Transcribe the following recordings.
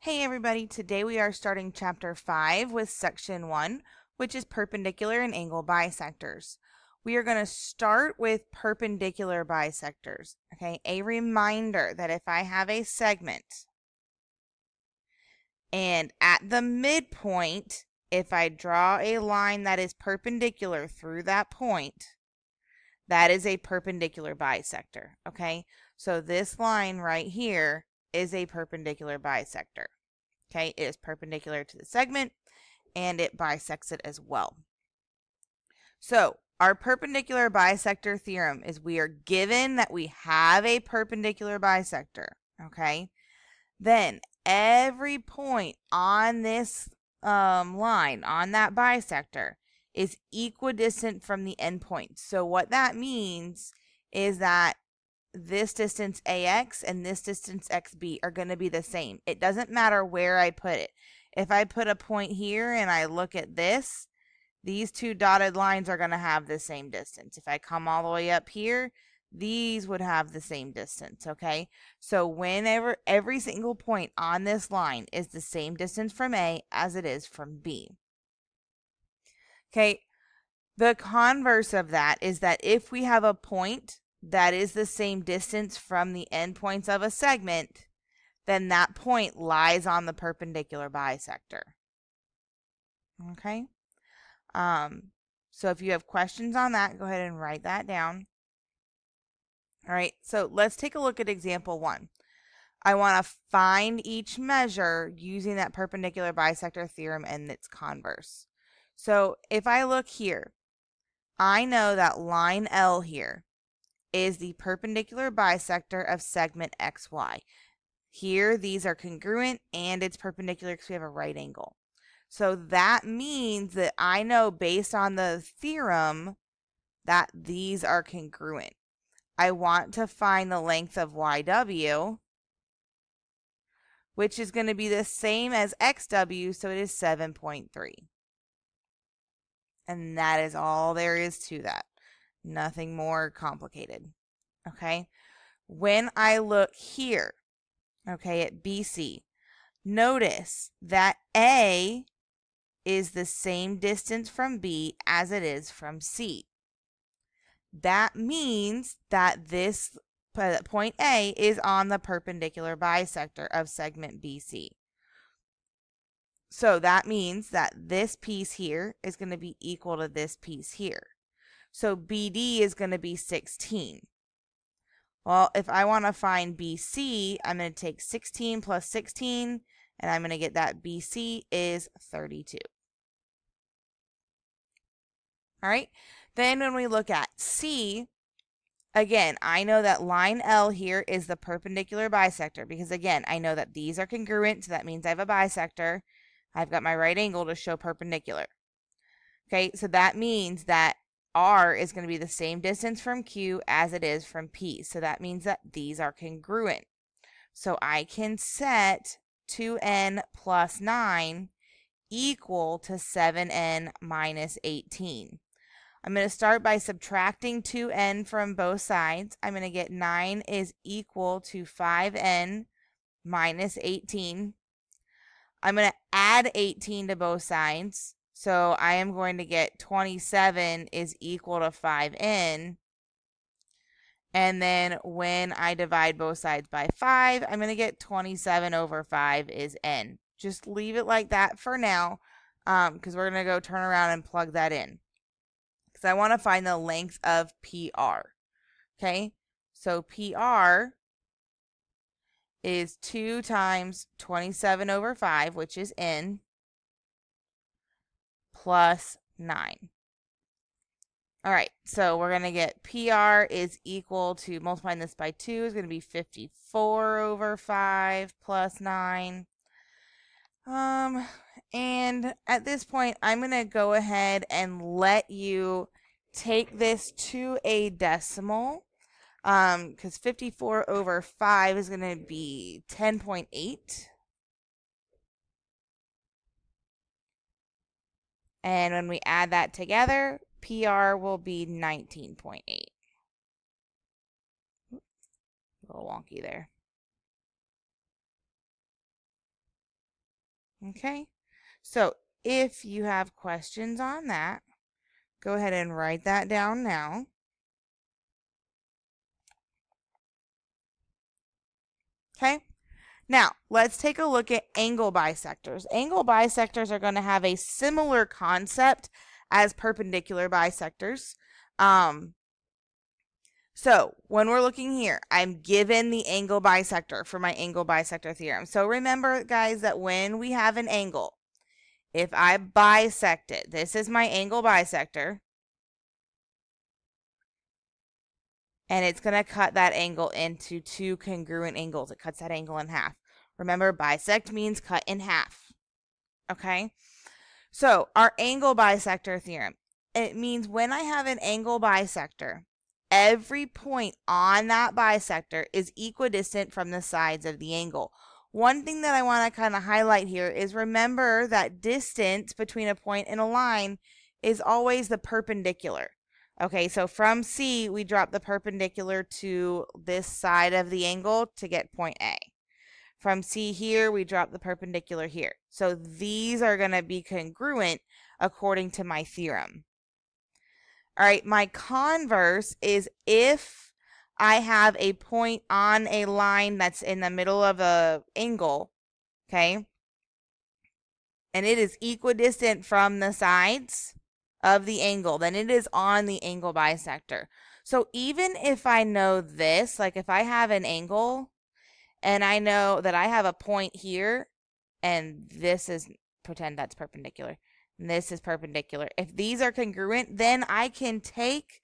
Hey everybody, today we are starting chapter 5 with section 1, which is perpendicular and angle bisectors. We are going to start with perpendicular bisectors. Okay, a reminder that if I have a segment and at the midpoint, if I draw a line that is perpendicular through that point, that is a perpendicular bisector. Okay, so this line right here is a perpendicular bisector. Okay, it is perpendicular to the segment and it bisects it as well. So our perpendicular bisector theorem is we are given that we have a perpendicular bisector. Okay, then every point on this um, line, on that bisector, is equidistant from the endpoint. So what that means is that this distance AX and this distance XB are going to be the same. It doesn't matter where I put it. If I put a point here and I look at this, these two dotted lines are going to have the same distance. If I come all the way up here, these would have the same distance, okay? So whenever every single point on this line is the same distance from A as it is from B. Okay, the converse of that is that if we have a point that is the same distance from the endpoints of a segment, then that point lies on the perpendicular bisector. Okay? Um, so if you have questions on that, go ahead and write that down. All right, so let's take a look at example one. I want to find each measure using that perpendicular bisector theorem and its converse. So if I look here, I know that line L here is the perpendicular bisector of segment XY. Here, these are congruent and it's perpendicular because we have a right angle. So that means that I know based on the theorem that these are congruent. I want to find the length of YW, which is going to be the same as XW, so it is 7.3. And that is all there is to that. Nothing more complicated. Okay. When I look here, okay, at BC, notice that A is the same distance from B as it is from C. That means that this point A is on the perpendicular bisector of segment BC. So that means that this piece here is going to be equal to this piece here. So BD is going to be 16. Well, if I want to find BC, I'm going to take 16 plus 16, and I'm going to get that BC is 32. All right. Then when we look at C, again, I know that line L here is the perpendicular bisector because, again, I know that these are congruent, so that means I have a bisector. I've got my right angle to show perpendicular. Okay, so that means that R is going to be the same distance from Q as it is from P. So that means that these are congruent. So I can set 2n plus 9 equal to 7n minus 18. I'm going to start by subtracting 2n from both sides. I'm going to get 9 is equal to 5n minus 18. I'm going to add 18 to both sides. So I am going to get 27 is equal to 5n. And then when I divide both sides by 5, I'm going to get 27 over 5 is n. Just leave it like that for now because um, we're going to go turn around and plug that in. Because I want to find the length of PR. Okay, so PR is 2 times 27 over 5, which is n plus 9. All right, so we're going to get PR is equal to multiplying this by 2 is going to be 54 over 5 plus 9. Um, and at this point, I'm going to go ahead and let you take this to a decimal um, because 54 over 5 is going to be 10.8. And when we add that together, PR will be 19.8. A little wonky there. Okay, so if you have questions on that, go ahead and write that down now. Okay, now let's take a look at angle bisectors. Angle bisectors are going to have a similar concept as perpendicular bisectors. Um, so when we're looking here, I'm given the angle bisector for my angle bisector theorem. So remember, guys, that when we have an angle, if I bisect it, this is my angle bisector, and it's going to cut that angle into two congruent angles. It cuts that angle in half. Remember, bisect means cut in half. Okay? So, our angle bisector theorem, it means when I have an angle bisector, every point on that bisector is equidistant from the sides of the angle. One thing that I want to kind of highlight here is remember that distance between a point and a line is always the perpendicular. Okay, so from C, we drop the perpendicular to this side of the angle to get point A. From C here, we drop the perpendicular here. So these are going to be congruent according to my theorem. All right, my converse is if I have a point on a line that's in the middle of a angle, okay, and it is equidistant from the sides, of the angle, then it is on the angle bisector. So even if I know this, like if I have an angle and I know that I have a point here and this is, pretend that's perpendicular, and this is perpendicular. If these are congruent, then I can take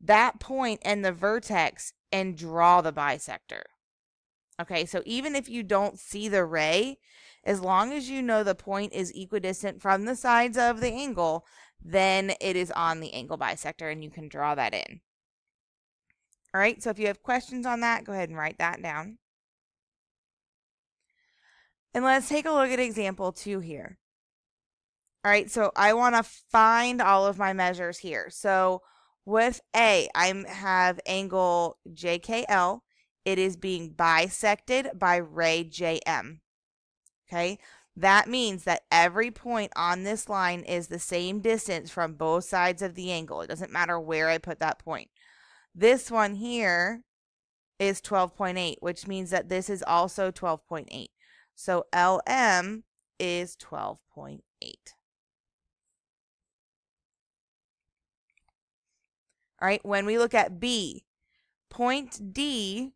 that point and the vertex and draw the bisector. Okay, so even if you don't see the ray, as long as you know the point is equidistant from the sides of the angle, then it is on the angle bisector and you can draw that in. All right, so if you have questions on that, go ahead and write that down. And let's take a look at example two here. All right, so I want to find all of my measures here. So with A, I have angle JKL. It is being bisected by ray JM. Okay, that means that every point on this line is the same distance from both sides of the angle. It doesn't matter where I put that point. This one here is 12.8, which means that this is also 12.8. So LM is 12.8. All right, when we look at B, point D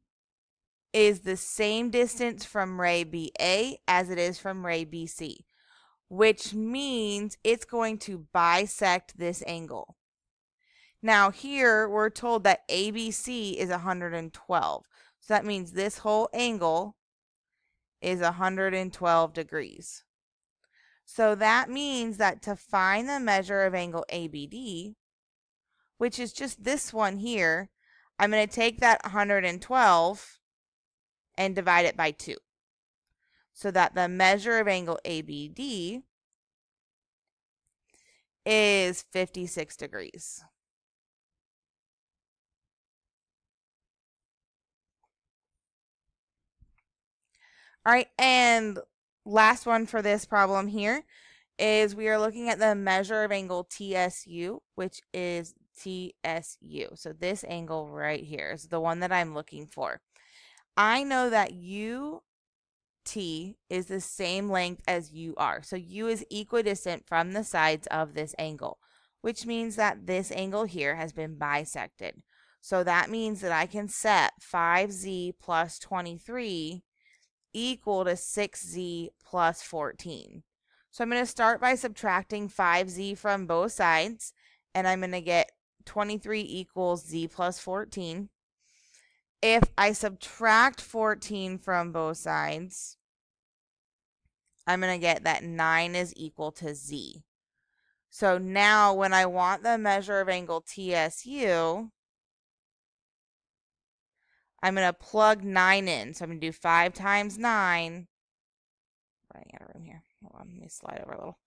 is the same distance from ray BA as it is from ray BC, which means it's going to bisect this angle. Now here we're told that ABC is 112. So that means this whole angle is 112 degrees. So that means that to find the measure of angle ABD, which is just this one here, I'm going to take that 112 and divide it by 2. So that the measure of angle ABD is 56 degrees. All right, and last one for this problem here is we are looking at the measure of angle TSU, which is TSU. So this angle right here is the one that I'm looking for. I know that U T is the same length as UR. So U is equidistant from the sides of this angle, which means that this angle here has been bisected. So that means that I can set 5z plus 23 equal to 6z plus 14. So I'm going to start by subtracting 5z from both sides, and I'm going to get 23 equals z plus 14 if I subtract 14 from both sides, I'm going to get that 9 is equal to z. So now when I want the measure of angle TSU, I'm going to plug 9 in. So I'm going to do 5 times 9. Running out of room here. Hold on, let me slide over a little.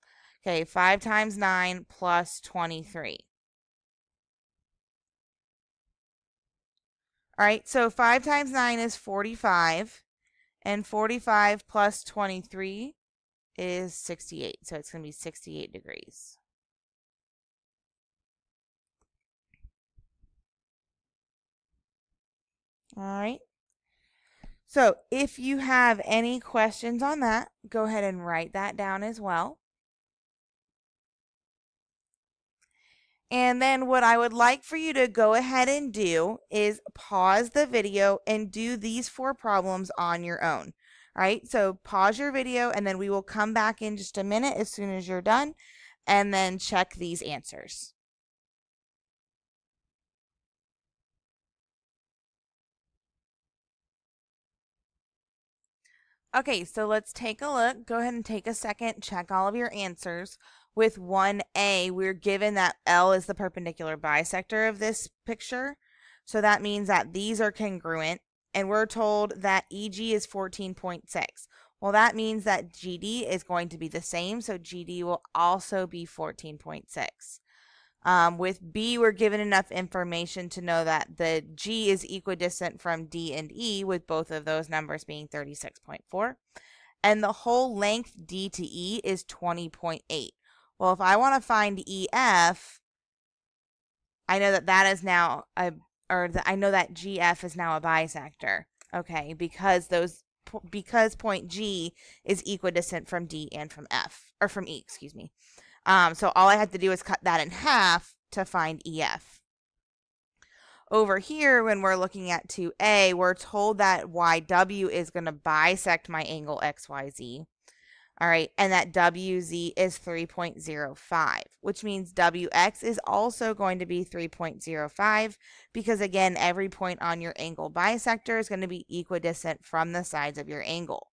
Okay, 5 times 9 plus 23. All right, so 5 times 9 is 45, and 45 plus 23 is 68. So it's going to be 68 degrees. All right. So if you have any questions on that, go ahead and write that down as well. And then what I would like for you to go ahead and do is pause the video and do these four problems on your own. All right, so pause your video and then we will come back in just a minute as soon as you're done and then check these answers. Okay, so let's take a look. Go ahead and take a second, check all of your answers. With 1A, we're given that L is the perpendicular bisector of this picture. So that means that these are congruent. And we're told that EG is 14.6. Well, that means that GD is going to be the same. So GD will also be 14.6. Um, with B, we're given enough information to know that the G is equidistant from D and E, with both of those numbers being 36.4. And the whole length D to E is 20.8. Well, if I want to find EF, I know that that is now a, or the, I know that GF is now a bisector. Okay, because those because point G is equidistant from D and from F or from E, excuse me. Um, so all I had to do is cut that in half to find EF. Over here, when we're looking at 2A, we're told that YW is going to bisect my angle XYZ. All right, and that WZ is 3.05, which means WX is also going to be 3.05 because, again, every point on your angle bisector is going to be equidistant from the sides of your angle.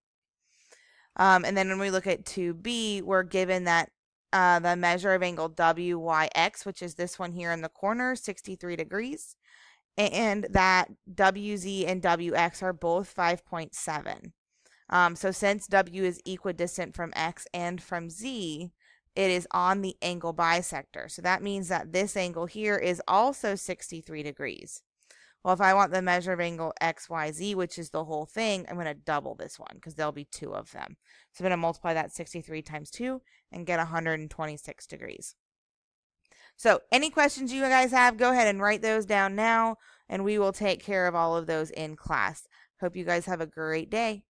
Um, and then when we look at 2B, we're given that uh, the measure of angle WYX, which is this one here in the corner, 63 degrees, and that WZ and WX are both 5.7. Um, so since W is equidistant from X and from Z, it is on the angle bisector. So that means that this angle here is also 63 degrees. Well, if I want the measure of angle XYZ, which is the whole thing, I'm going to double this one because there'll be two of them. So I'm going to multiply that 63 times 2 and get 126 degrees. So any questions you guys have, go ahead and write those down now, and we will take care of all of those in class. Hope you guys have a great day.